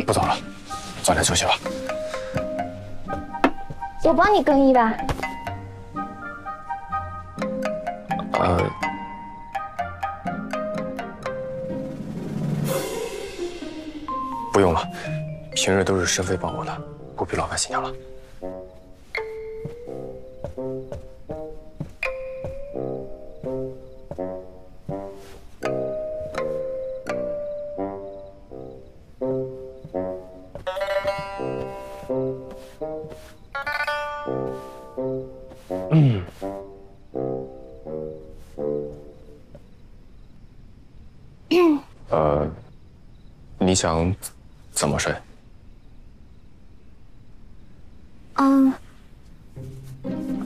不早了，早点休息吧。我帮你更衣吧。呃，不用了，平日都是申飞帮我的，不必劳烦新娘了。嗯。呃，你想怎么睡？嗯，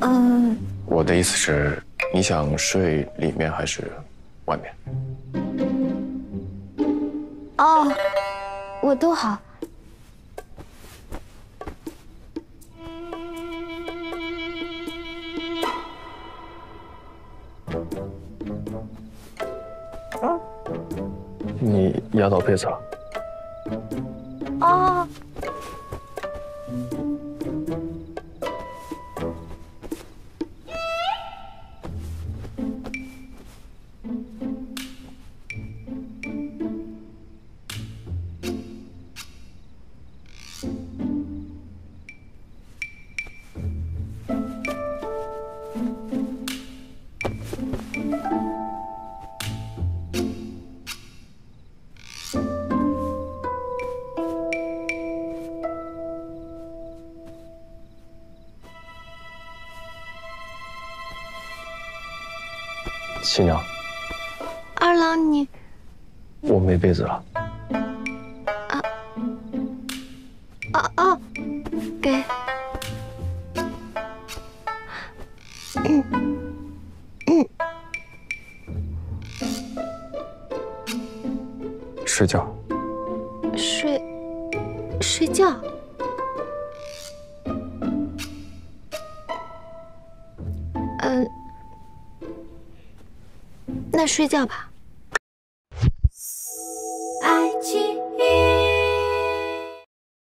嗯，我的意思是，你想睡里面还是外面？哦，我都好。你压到被子了。新娘，二郎你我没被子了。啊啊哦，给。嗯嗯，睡觉。睡睡觉。那睡觉吧。